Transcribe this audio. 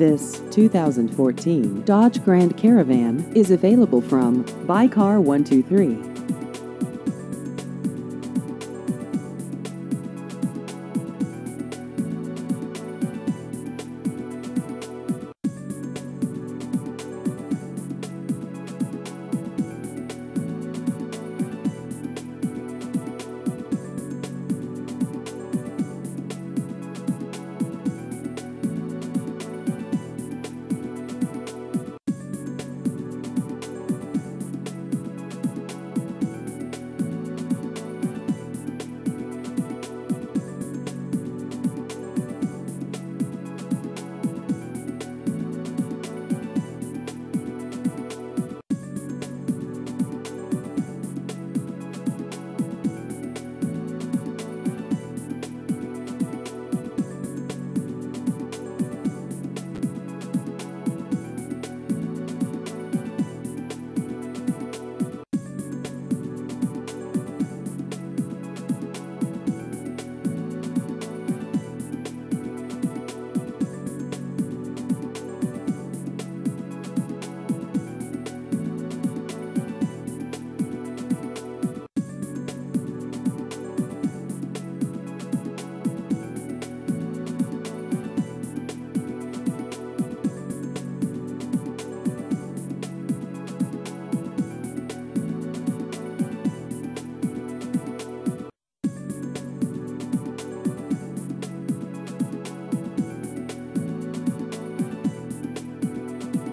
This 2014 Dodge Grand Caravan is available from Buy Car 123.